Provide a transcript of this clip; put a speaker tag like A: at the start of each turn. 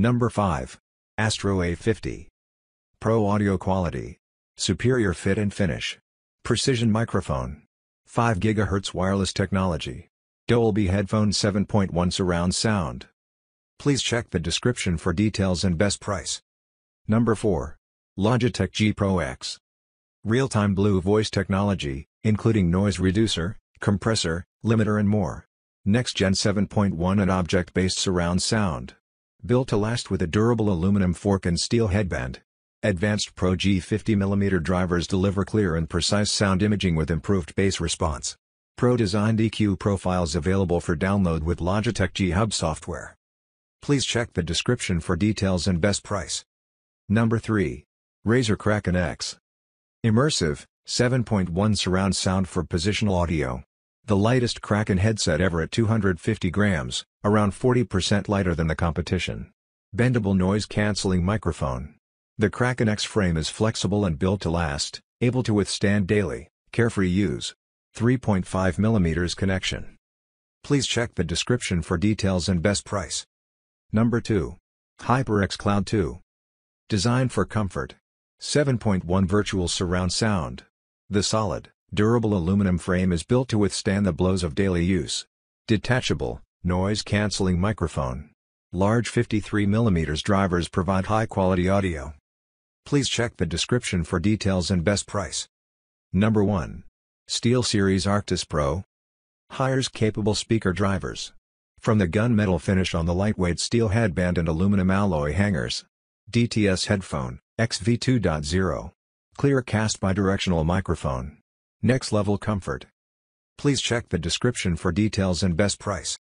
A: Number 5. Astro A50. Pro audio quality. Superior fit and finish. Precision microphone. 5 GHz wireless technology. Dolby headphone 7.1 surround sound. Please check the description for details and best price. Number 4. Logitech G Pro X. Real-time blue voice technology, including noise reducer, compressor, limiter and more. Next-gen 7.1 and object-based surround sound. Built to last with a durable aluminum fork and steel headband. Advanced Pro G50mm drivers deliver clear and precise sound imaging with improved bass response. Pro-designed EQ profiles available for download with Logitech G Hub software. Please check the description for details and best price. Number 3. Razer Kraken X. Immersive, 7.1 surround sound for positional audio. The lightest Kraken headset ever at 250 grams, around 40% lighter than the competition. Bendable noise-canceling microphone. The Kraken X frame is flexible and built to last, able to withstand daily, carefree use. 3.5mm connection. Please check the description for details and best price. Number 2. HyperX Cloud 2. Designed for comfort. 7.1 virtual surround sound. The solid, durable aluminum frame is built to withstand the blows of daily use. Detachable, noise-canceling microphone. Large 53mm drivers provide high-quality audio. Please check the description for details and best price. Number 1. SteelSeries Arctis Pro. Hi-Res capable speaker drivers. From the gunmetal finish on the lightweight steel headband and aluminum alloy hangers. DTS headphone, XV2.0. ClearCast bidirectional microphone. Next level comfort. Please check the description for details and best price.